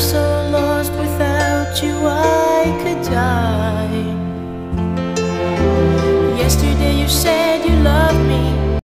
so lost without you, I could die. Yesterday you said